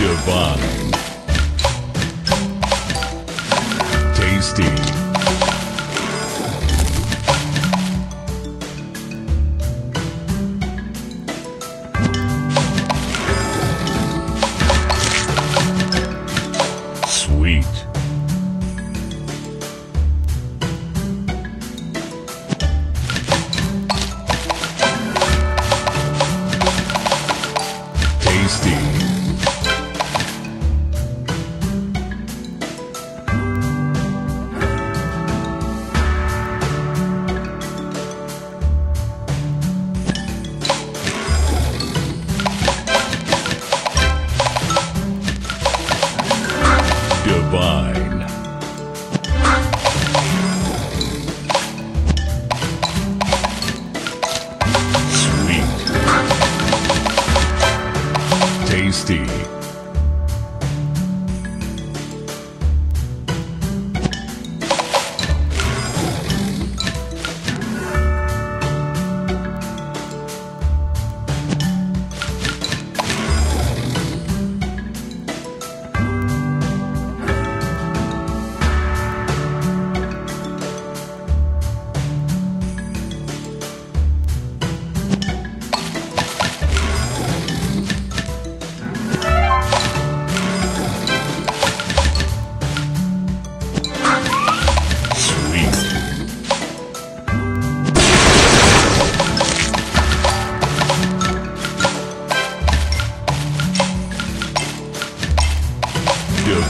Divine. Tasty. Sweet. Tasty.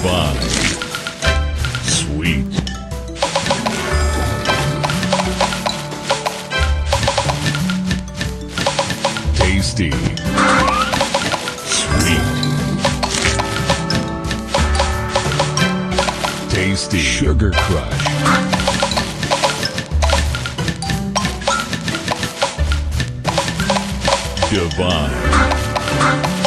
Divine. Sweet. Tasty. Sweet. Tasty. Sugar Crush. Divine.